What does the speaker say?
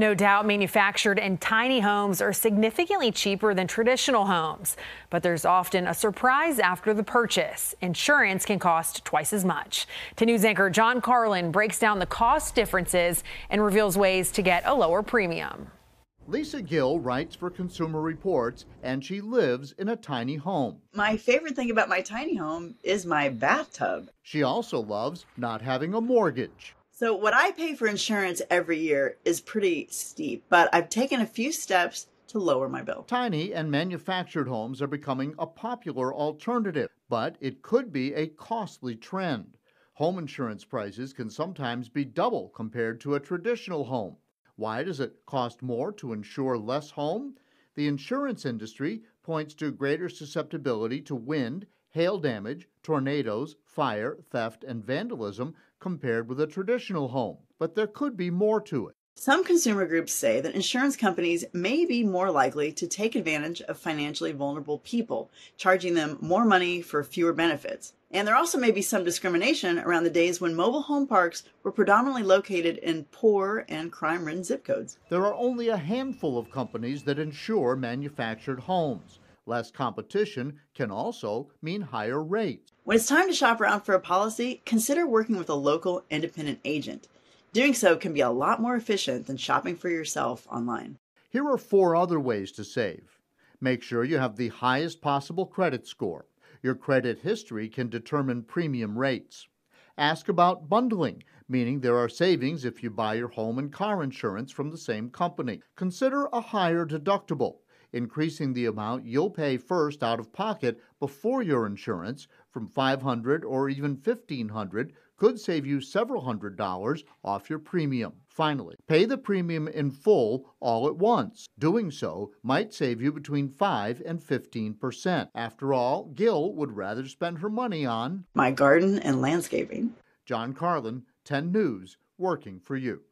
No doubt manufactured and tiny homes are significantly cheaper than traditional homes, but there's often a surprise after the purchase. Insurance can cost twice as much. 10 News anchor John Carlin breaks down the cost differences and reveals ways to get a lower premium. Lisa Gill writes for Consumer Reports and she lives in a tiny home. My favorite thing about my tiny home is my bathtub. She also loves not having a mortgage. So, what I pay for insurance every year is pretty steep, but I've taken a few steps to lower my bill. Tiny and manufactured homes are becoming a popular alternative, but it could be a costly trend. Home insurance prices can sometimes be double compared to a traditional home. Why does it cost more to insure less home? The insurance industry points to greater susceptibility to wind, hail damage, tornadoes, fire, theft, and vandalism compared with a traditional home. But there could be more to it. Some consumer groups say that insurance companies may be more likely to take advantage of financially vulnerable people, charging them more money for fewer benefits. And there also may be some discrimination around the days when mobile home parks were predominantly located in poor and crime ridden zip codes. There are only a handful of companies that insure manufactured homes. Less competition can also mean higher rates. When it's time to shop around for a policy, consider working with a local independent agent. Doing so can be a lot more efficient than shopping for yourself online. Here are four other ways to save. Make sure you have the highest possible credit score. Your credit history can determine premium rates. Ask about bundling, meaning there are savings if you buy your home and car insurance from the same company. Consider a higher deductible increasing the amount you'll pay first out of pocket before your insurance from 500 or even 1500 could save you several hundred dollars off your premium. Finally, pay the premium in full all at once. Doing so might save you between 5 and 15%. After all, Gill would rather spend her money on my garden and landscaping. John Carlin, 10 News, working for you.